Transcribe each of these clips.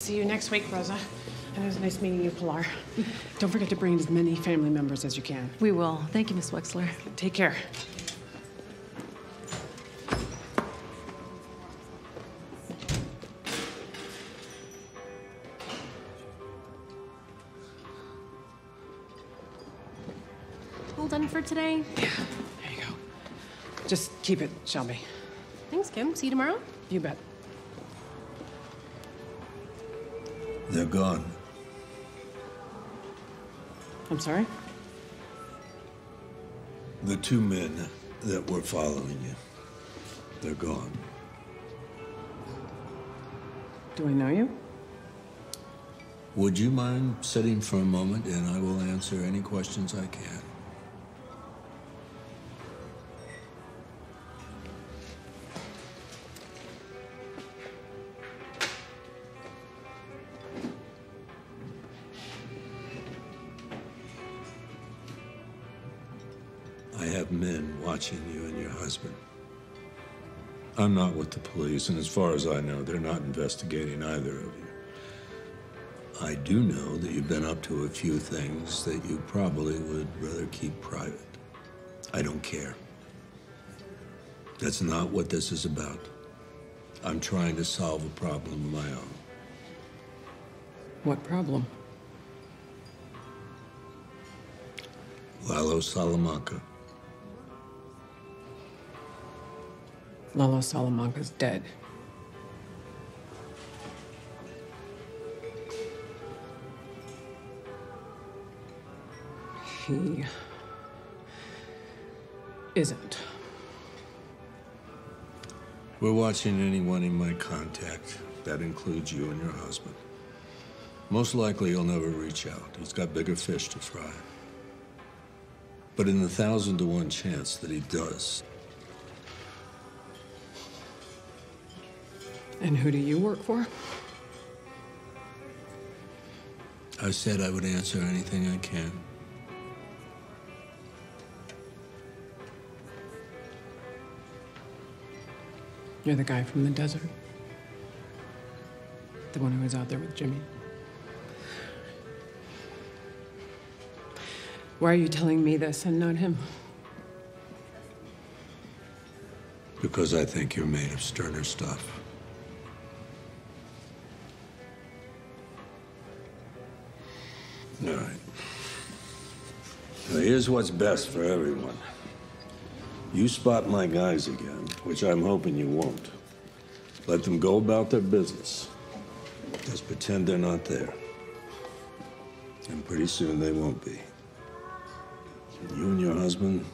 See you next week, Rosa. And it was nice meeting you, Pilar. Don't forget to bring as many family members as you can. We will. Thank you, Miss Wexler. Take care. All done for today? Yeah, there you go. Just keep it, Shelby. Thanks, Kim. See you tomorrow? You bet. They're gone. I'm sorry? The two men that were following you. They're gone. Do I know you? Would you mind sitting for a moment and I will answer any questions I can? I have men watching you and your husband. I'm not with the police, and as far as I know, they're not investigating either of you. I do know that you've been up to a few things that you probably would rather keep private. I don't care. That's not what this is about. I'm trying to solve a problem of my own. What problem? Lalo Salamanca. Lalo Salamanca's dead. He isn't. We're watching anyone in my contact. That includes you and your husband. Most likely he'll never reach out. He's got bigger fish to fry. But in the thousand to one chance that he does, And who do you work for? I said I would answer anything I can. You're the guy from the desert. The one who was out there with Jimmy. Why are you telling me this and not him? Because I think you're made of sterner stuff. All right. Now, here's what's best for everyone. You spot my guys again, which I'm hoping you won't. Let them go about their business. Just pretend they're not there. And pretty soon they won't be. And you and your husband,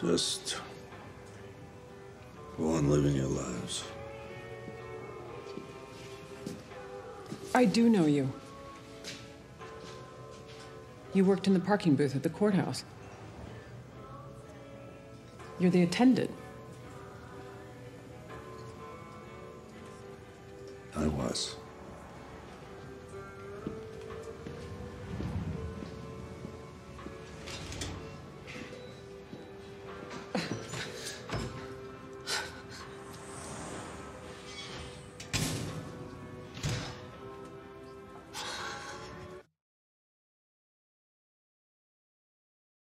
just go on living your lives. I do know you. You worked in the parking booth at the courthouse. You're the attendant.